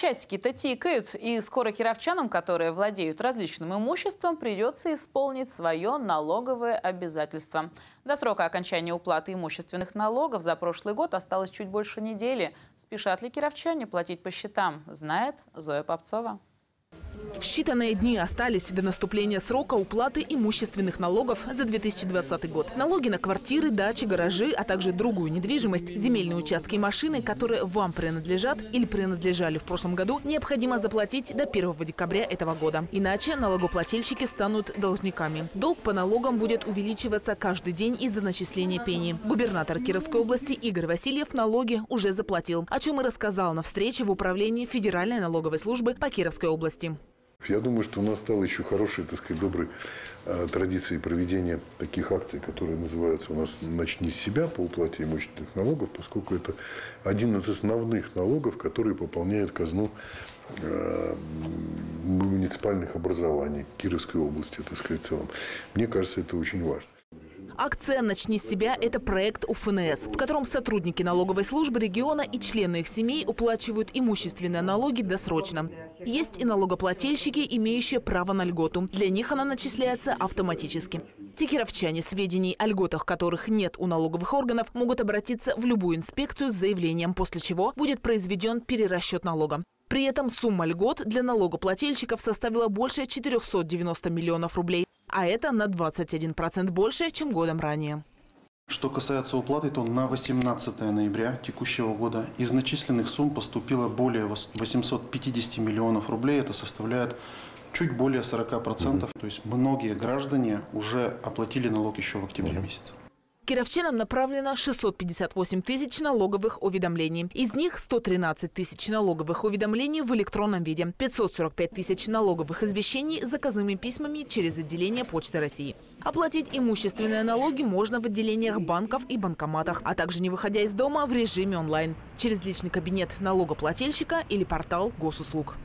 часики-то тикают, и скоро кировчанам, которые владеют различным имуществом, придется исполнить свое налоговое обязательство. До срока окончания уплаты имущественных налогов за прошлый год осталось чуть больше недели. Спешат ли кировчане платить по счетам, знает Зоя Попцова. Считанные дни остались до наступления срока уплаты имущественных налогов за 2020 год. Налоги на квартиры, дачи, гаражи, а также другую недвижимость, земельные участки и машины, которые вам принадлежат или принадлежали в прошлом году, необходимо заплатить до 1 декабря этого года. Иначе налогоплательщики станут должниками. Долг по налогам будет увеличиваться каждый день из-за начисления пени. Губернатор Кировской области Игорь Васильев налоги уже заплатил, о чем и рассказал на встрече в управлении Федеральной налоговой службы по Кировской области. Я думаю, что у нас стало еще хорошей, так сказать, доброй э, традицией проведения таких акций, которые называются у нас «Начни с себя» по уплате имущественных налогов, поскольку это один из основных налогов, который пополняет казну э, муниципальных образований Кировской области, так сказать, в целом. Мне кажется, это очень важно. Акция «Начни с себя» – это проект УФНС, в котором сотрудники налоговой службы региона и члены их семей уплачивают имущественные налоги досрочно. Есть и налогоплательщики, имеющие право на льготу. Для них она начисляется автоматически. Те кировчане, сведений о льготах которых нет у налоговых органов, могут обратиться в любую инспекцию с заявлением, после чего будет произведен перерасчет налога. При этом сумма льгот для налогоплательщиков составила больше 490 миллионов рублей а это на 21% больше, чем годом ранее. Что касается уплаты, то на 18 ноября текущего года из начисленных сумм поступило более 850 миллионов рублей. Это составляет чуть более 40%. То есть многие граждане уже оплатили налог еще в октябре месяце. Кировчанам направлено 658 тысяч налоговых уведомлений. Из них 113 тысяч налоговых уведомлений в электронном виде, 545 тысяч налоговых извещений заказными письмами через отделение Почты России. Оплатить имущественные налоги можно в отделениях банков и банкоматах, а также не выходя из дома в режиме онлайн, через личный кабинет налогоплательщика или портал госуслуг.